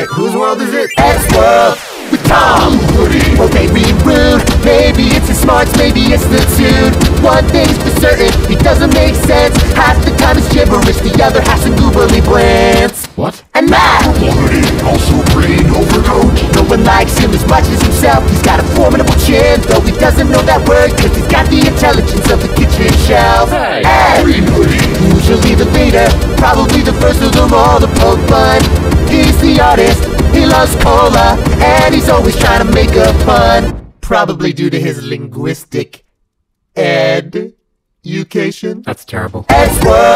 Wait, whose world is it? X World with Tom. Well, they read rude. Maybe it's his smarts, maybe it's the dude. One thing's for certain, he doesn't make sense. Half the time it's gibberish, the other half's in googly plants. What? And Matt, Quality, also green overcoat. no one likes him as much as himself. He's got a formidable chin, though he doesn't know that word, cause he's got the intelligence of the kitchen shelf. Hey, And green hoodie. Usually the leader, probably the first of them all to poke fun. Always trying to make a pun. Probably due to his linguistic education. That's terrible. World.